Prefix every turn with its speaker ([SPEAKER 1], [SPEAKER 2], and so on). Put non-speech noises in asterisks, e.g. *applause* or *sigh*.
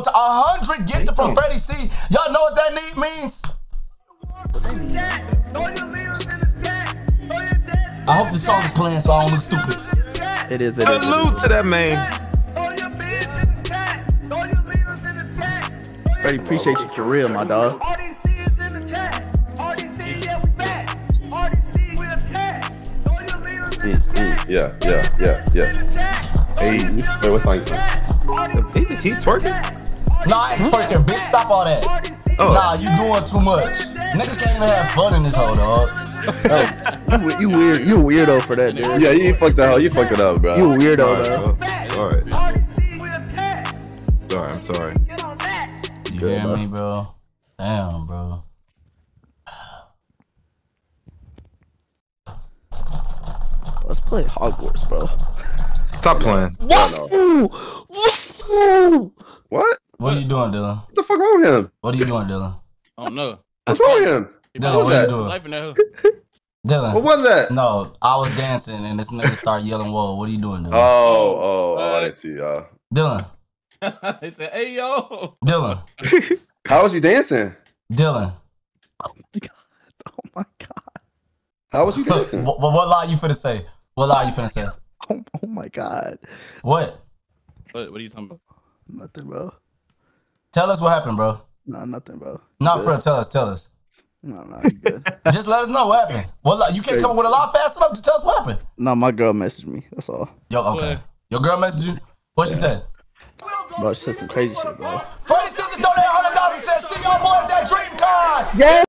[SPEAKER 1] more time. A hundred gifted from Freddie C. Y'all know what that need means? I hope the song is playing so I don't look stupid.
[SPEAKER 2] It is. It is. It is.
[SPEAKER 3] Salute to that man.
[SPEAKER 2] Freddie, appreciate you for real, my dog.
[SPEAKER 4] Mm, mm, yeah, yeah, yeah, yeah. Hey, wait, what song you sing?
[SPEAKER 3] He, he twerking?
[SPEAKER 1] Nah, I ain't twerking, bitch. Stop all that.
[SPEAKER 3] Oh.
[SPEAKER 1] Nah, you doing too much. Niggas can't even have fun in this whole dog.
[SPEAKER 2] Oh, you, you weird. You weirdo for that, dude.
[SPEAKER 4] Yeah, you fucked that. You fucked it up, bro.
[SPEAKER 2] You a weirdo,
[SPEAKER 3] Sorry,
[SPEAKER 2] bro.
[SPEAKER 3] bro. Sorry. Sorry, I'm sorry.
[SPEAKER 1] You hear me, bro? Damn, bro.
[SPEAKER 2] Let's play Hogwarts, bro.
[SPEAKER 3] Stop playing.
[SPEAKER 2] Ooh, ooh.
[SPEAKER 4] What?
[SPEAKER 1] What are you doing, Dylan?
[SPEAKER 4] What the fuck wrong with him?
[SPEAKER 1] What are you doing, Dylan?
[SPEAKER 5] I don't know.
[SPEAKER 4] What's wrong with him?
[SPEAKER 1] Dylan,
[SPEAKER 4] was
[SPEAKER 1] what are you doing?
[SPEAKER 5] Life in that *laughs* hood.
[SPEAKER 1] Dylan.
[SPEAKER 4] What was that?
[SPEAKER 1] No, I was dancing and this nigga start yelling, "Whoa!" What are you doing, Dylan?
[SPEAKER 4] Oh, oh, oh, I didn't see. Uh,
[SPEAKER 1] Dylan, *laughs*
[SPEAKER 5] they said, "Hey yo."
[SPEAKER 1] Dylan, *laughs*
[SPEAKER 4] how was you dancing?
[SPEAKER 1] Dylan.
[SPEAKER 2] Oh my god.
[SPEAKER 4] How was you dancing?
[SPEAKER 1] what, what, what lie you finna say? What lie you finna say?
[SPEAKER 2] Oh, oh my god.
[SPEAKER 1] What?
[SPEAKER 5] What, what are you talking about?
[SPEAKER 2] Nothing, bro.
[SPEAKER 1] Tell us what happened, bro.
[SPEAKER 2] No, nothing, bro.
[SPEAKER 1] Not
[SPEAKER 2] Good.
[SPEAKER 1] for real. Tell us. Tell us.
[SPEAKER 2] No, no, you good. *laughs*
[SPEAKER 1] Just let us know what happened. What lie? You can't come up with a lot fast enough to tell us what happened.
[SPEAKER 2] no, my girl messaged me. That's all.
[SPEAKER 1] Yo, okay. Your girl messaged you. What she said?
[SPEAKER 2] Bro, she said some crazy shit, bro.
[SPEAKER 1] Freddie Sisters donated hundred dollars. Said, "See y'all boys at DreamCon."
[SPEAKER 2] Yeah.